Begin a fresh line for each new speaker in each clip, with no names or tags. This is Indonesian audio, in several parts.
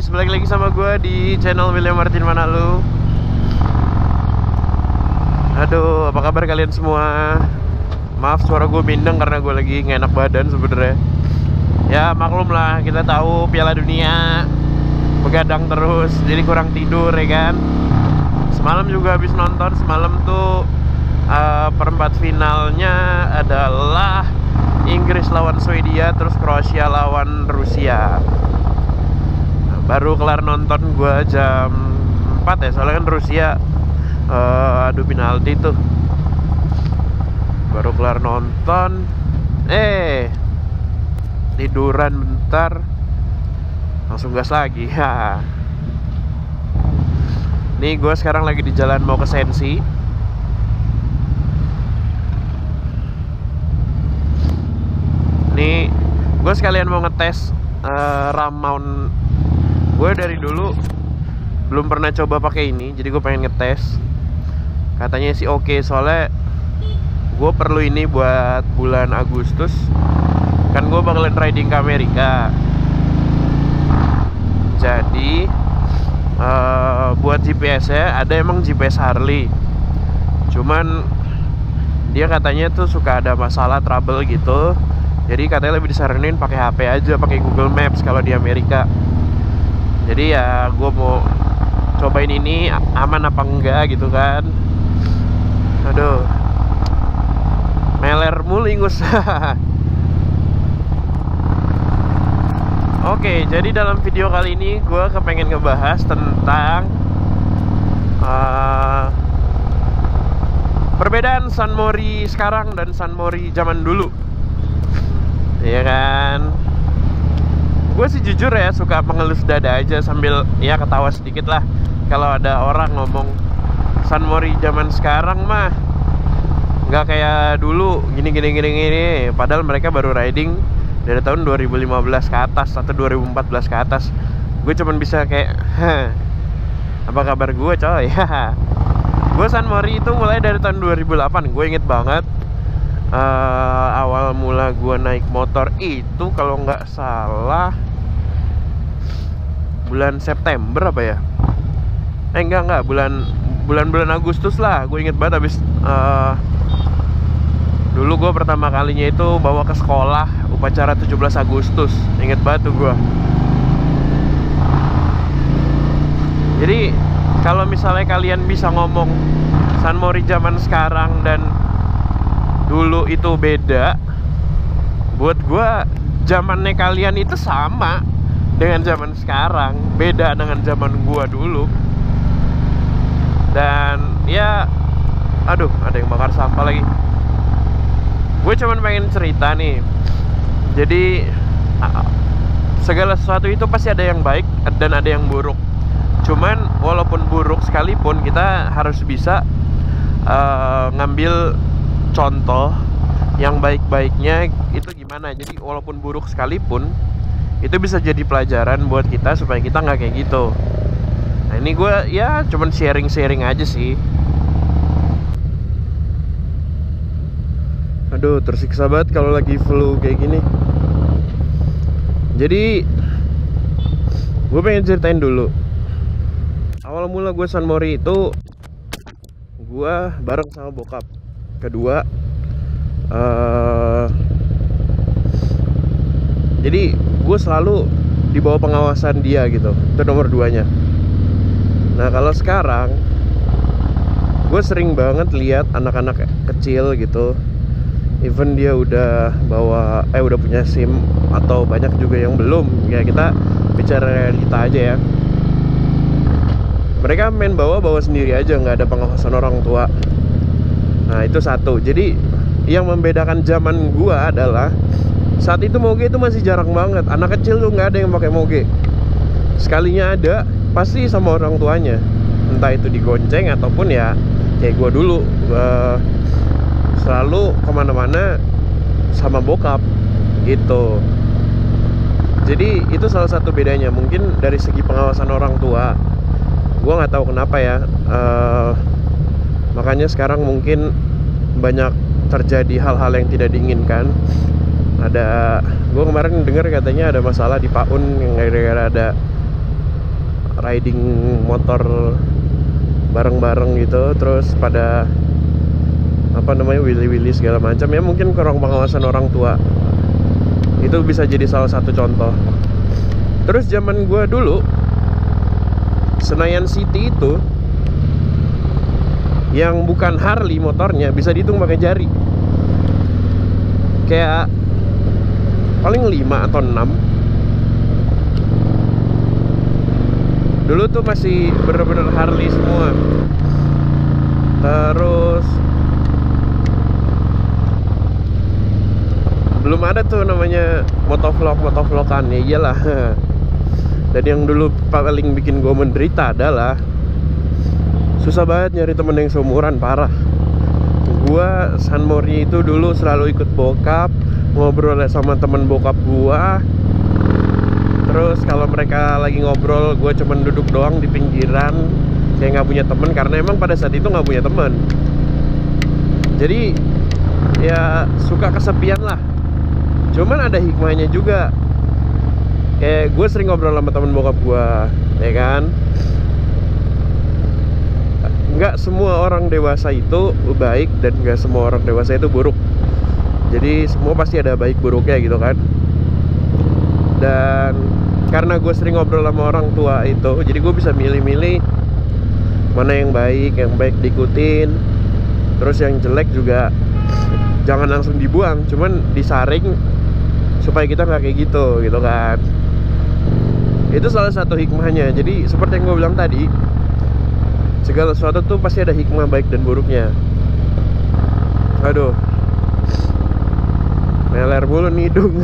guys Balik lagi sama gue di channel William Martin Manalu Aduh, apa kabar kalian semua? Maaf suara gue bindeng karena gue lagi nggak enak badan sebenarnya. Ya maklum lah, kita tahu Piala Dunia Begadang terus, jadi kurang tidur ya kan Semalam juga habis nonton, semalam tuh uh, perempat finalnya adalah Inggris lawan Swedia, terus Kroasia lawan Rusia baru kelar nonton gue jam 4 ya soalnya kan Rusia uh, adu penalti tuh. Baru kelar nonton. Eh tiduran bentar. Langsung gas lagi. Ya nih gue sekarang lagi di jalan mau ke Sensi. Nih gue sekalian mau ngetes uh, ram mount gue dari dulu belum pernah coba pakai ini jadi gue pengen ngetes. Katanya sih oke okay, soalnya gue perlu ini buat bulan Agustus. Kan gue bakalan riding ke Amerika. Jadi uh, buat GPS nya ada emang GPS Harley. Cuman dia katanya tuh suka ada masalah trouble gitu. Jadi katanya lebih disaranin pakai HP aja pakai Google Maps kalau di Amerika jadi ya gue mau cobain ini aman apa enggak gitu kan aduh meler mulu ingus Oke, jadi dalam video kali ini gue kepengen ngebahas tentang uh, perbedaan San Mori sekarang dan San Mori zaman dulu. Iya kan? Gue sih jujur ya suka mengelus dada aja sambil ya ketawa sedikit lah. Kalau ada orang ngomong San Mori zaman sekarang mah nggak kayak dulu gini gini gini gini. Padahal mereka baru riding dari tahun 2015 ke atas atau 2014 ke atas. Gue cuman bisa kayak apa kabar gue coy? Gue San Mori itu mulai dari tahun 2008 gue inget banget. Uh, awal mula gue naik motor itu kalau nggak salah bulan September apa ya? Eh enggak enggak bulan bulan-bulan Agustus lah. Gue inget banget habis uh, dulu gue pertama kalinya itu bawa ke sekolah upacara 17 Agustus. Inget banget tuh gue jadi kalau misalnya kalian bisa ngomong San Mori zaman sekarang dan dulu itu beda buat gue zamannya kalian itu sama dengan zaman sekarang beda dengan zaman gua dulu. Dan ya aduh ada yang bakar sampah lagi. Gue cuman pengen cerita nih. Jadi segala sesuatu itu pasti ada yang baik dan ada yang buruk. Cuman walaupun buruk sekalipun kita harus bisa uh, ngambil contoh yang baik-baiknya itu gimana. Jadi walaupun buruk sekalipun itu bisa jadi pelajaran buat kita supaya kita nggak kayak gitu. Nah ini gue ya cuman sharing-sharing aja sih. Aduh tersiksa banget kalau lagi flu kayak gini. Jadi gue pengen ceritain dulu. Awal mula gue San Mori itu gue bareng sama bokap kedua uh, jadi gue selalu di bawah pengawasan dia gitu itu nomor duanya. Nah kalau sekarang gue sering banget lihat anak-anak kecil gitu even dia udah bawa eh udah punya sim atau banyak juga yang belum ya kita bicara kita aja ya. Mereka main bawa bawa sendiri aja nggak ada pengawasan orang tua. Nah itu satu. Jadi yang membedakan zaman gua adalah saat itu moge itu masih jarang banget. Anak kecil tuh nggak ada yang pakai moge. Sekalinya ada pasti sama orang tuanya. Entah itu digonceng ataupun ya kayak gue dulu gua selalu ke mana-mana sama bokap gitu. Jadi itu salah satu bedanya. Mungkin dari segi pengawasan orang tua gue nggak tahu kenapa ya uh, makanya sekarang mungkin banyak terjadi hal-hal yang tidak diinginkan ada gue kemarin dengar katanya ada masalah di Paun yang gara-gara ada riding motor bareng-bareng gitu terus pada apa namanya willy-willy segala macam. Ya mungkin kurang pengawasan orang tua. Itu bisa jadi salah satu contoh. Terus zaman gua dulu Senayan City itu yang bukan Harley motornya bisa dihitung pakai jari. Kayak paling 5 atau 6 dulu tuh masih bener-bener Harley semua. Terus belum ada tuh namanya motovlog motovlogan ya iyalah. Dan yang dulu paling bikin gue menderita adalah susah banget nyari temen yang seumuran parah. Gua San Mori itu dulu selalu ikut bokap ngobrol sama temen bokap gua. Terus kalau mereka lagi ngobrol gue cuman duduk doang di pinggiran. Saya nggak punya temen karena emang pada saat itu nggak punya temen. Jadi ya suka kesepian lah. Cuman ada hikmahnya juga. Kayak gue sering ngobrol sama temen bokap gue ya kan? Nggak semua orang dewasa itu baik dan nggak semua orang dewasa itu buruk jadi semua pasti ada baik buruknya gitu kan. Dan karena gue sering ngobrol sama orang tua itu jadi gue bisa milih-milih mana yang baik yang baik diikutin. Terus yang jelek juga jangan langsung dibuang cuman disaring supaya kita nggak kayak gitu gitu kan. Itu salah satu hikmahnya. Jadi seperti yang gue bilang tadi segala sesuatu tuh pasti ada hikmah baik dan buruknya. Aduh meler mulu nih hidung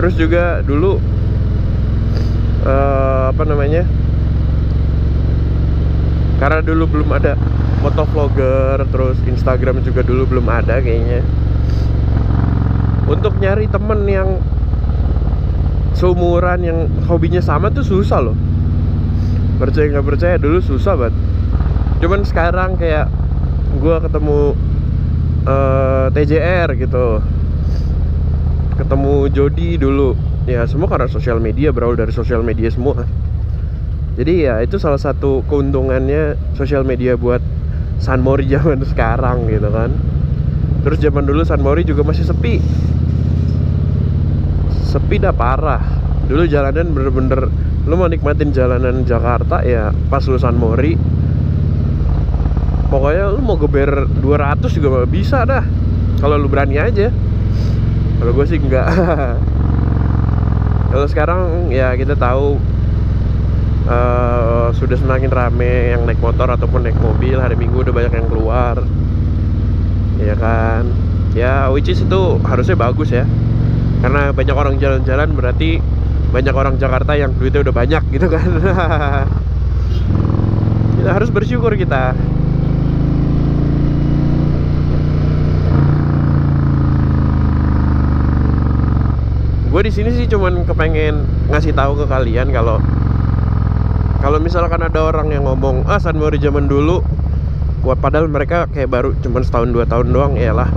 terus juga dulu uh, apa namanya? Karena dulu belum ada motovlogger terus Instagram juga dulu belum ada kayaknya. Untuk nyari temen yang seumuran yang hobinya sama tuh susah loh percaya nggak percaya dulu susah banget. Cuman sekarang kayak gue ketemu uh, eh, TJR gitu. Ketemu Jody dulu. Ya semua karena sosial media berawal dari sosial media semua. Jadi ya itu salah satu keuntungannya sosial media buat Sanmori zaman sekarang gitu kan. Terus zaman dulu Sanmori juga masih sepi. Sepi dah parah. Dulu jalanan bener-bener lu mau nikmatin jalanan Jakarta ya pas lu San Mori. Pokoknya lu mau geber 200 juga bisa dah. Kalau lu berani aja. Kalau gue sih enggak. Kalau sekarang ya kita tahu uh, sudah semakin rame yang naik motor ataupun naik mobil hari minggu udah banyak yang keluar. Ya kan? Ya which is itu harusnya bagus ya. Karena banyak orang jalan-jalan berarti banyak orang Jakarta yang duitnya udah banyak gitu kan. Kita harus bersyukur kita. Gue di sini sih cuman kepengen ngasih tahu ke kalian kalau kalau misalkan ada orang yang ngomong ah San zaman dulu. Padahal mereka kayak baru cuman setahun dua tahun doang ya lah.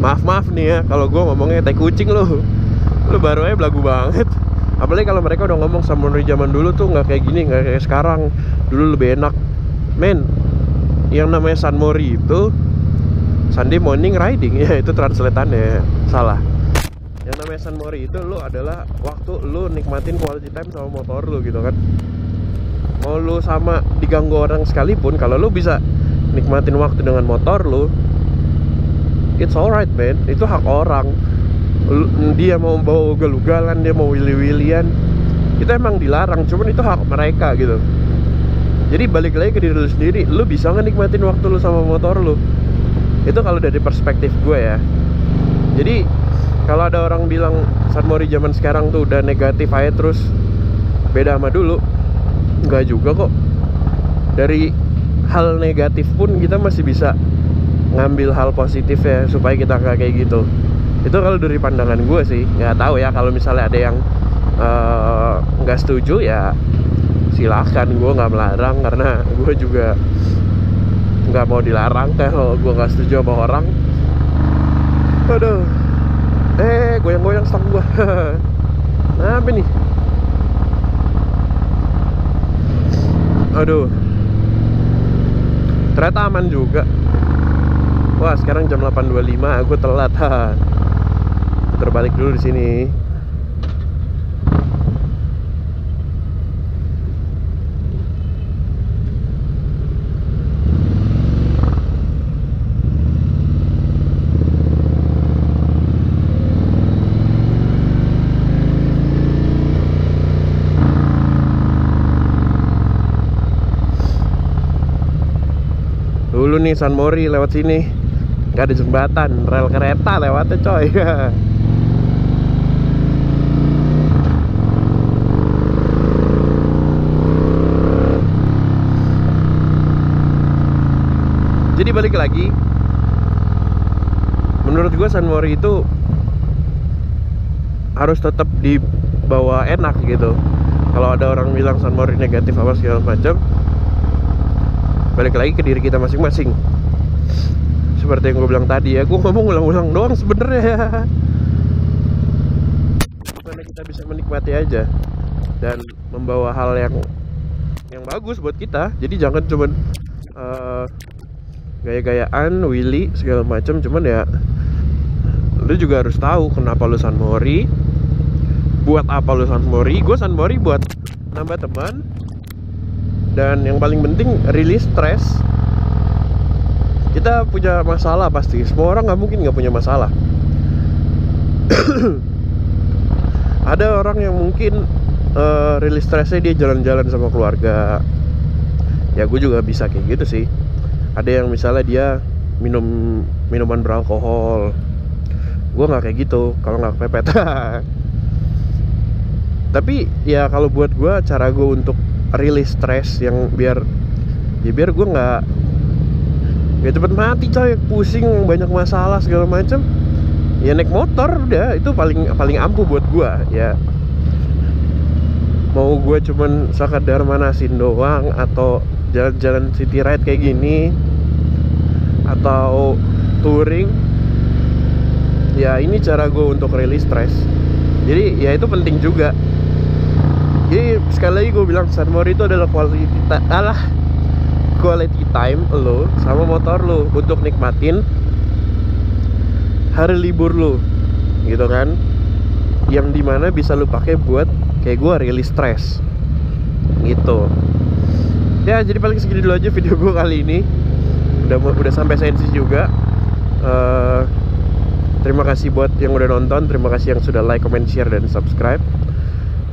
Maaf maaf nih ya kalau gue ngomongnya teh kucing lo lo baru aja belagu banget apalagi kalau mereka udah ngomong sama dari zaman dulu tuh nggak kayak gini nggak kayak sekarang. Dulu lebih enak. Men yang namanya San Mori itu Sunday morning riding. Ya itu translatannya salah. Yang namanya San Mori itu lo adalah waktu lo nikmatin quality time sama motor lo gitu kan. Mau lo sama diganggu orang sekalipun kalau lo bisa nikmatin waktu dengan motor lo it's alright man itu hak orang dia mau bawa ugal-ugalan dia mau willy-willian. Itu emang dilarang cuman itu hak mereka gitu. Jadi balik lagi ke diri lu sendiri lu bisa nggak nikmatin waktu lu sama motor lu? Itu kalau dari perspektif gue ya. Jadi kalau ada orang bilang San Mori zaman sekarang tuh udah negatif aja terus beda sama dulu nggak juga kok. Dari hal negatif pun kita masih bisa ngambil hal positif ya supaya kita nggak kayak gitu itu kalau dari pandangan gue sih nggak tahu ya kalau misalnya ada yang eh, nggak uh, setuju ya silahkan gue nggak melarang karena gue juga nggak mau dilarang kalau gue nggak setuju sama orang Aduh. Eh, goyang-goyang stang gua. nah, apa nih? Aduh. Ternyata aman juga. Wah, sekarang jam 8.25, aku telat. Terbalik dulu di sini. Dulu nih San Mori lewat sini nggak ada jembatan, rel kereta lewatnya coy Jadi balik lagi. Menurut gue San Mori itu Harus tetap dibawa enak gitu. Kalau ada orang bilang San Mori negatif apa segala macam balik lagi ke diri kita masing-masing. Seperti yang gue bilang tadi ya gue ngomong ulang-ulang doang sebenarnya. Karena kita bisa menikmati aja dan membawa hal yang yang bagus buat kita. Jadi jangan cuman uh, gaya-gayaan Willy segala macam cuman ya lu juga harus tahu kenapa lu San Mori. Buat apa lu San Mori? Gue San Mori buat nambah teman. Dan yang paling penting rilis stres kita punya masalah pasti. Semua orang nggak mungkin nggak punya masalah. Ada orang yang mungkin uh, rilis stresnya dia jalan-jalan sama keluarga. Ya gue juga bisa kayak gitu sih ada yang misalnya dia minum minuman beralkohol. Gue nggak kayak gitu kalau nggak kepepet. Tapi ya kalau buat gue cara gue untuk rilis stres yang biar ya biar gue nggak ya cepet mati coy. Pusing banyak masalah segala macam ya naik motor udah itu paling paling ampuh buat gue ya. Mau gue cuman sekadar manasin doang atau jalan-jalan city ride kayak gini atau touring ya ini cara gue untuk rilis stres jadi ya itu penting juga. Jadi sekali lagi gue bilang Sunmori itu adalah quality alah quality time lo sama motor lo untuk nikmatin hari libur lo gitu kan? Yang di mana bisa lo pakai buat kayak gue rilis stress gitu ya jadi paling segini dulu aja video gue kali ini. Udah udah sampai sensi juga. Uh, terima kasih buat yang udah nonton terima kasih yang sudah like comment share dan subscribe.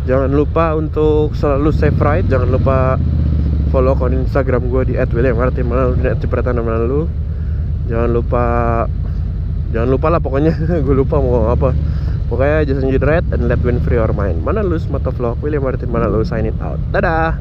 Jangan lupa untuk selalu save right jangan lupa follow akun instagram gue di @williammartinmanalu dan @cipratana jangan lupa jangan lupa lah pokoknya gue lupa mau apa. Pokoknya just enjoy the ride and let win free your mind mana lu motovlog William Martin mana lu sign it out. Dadah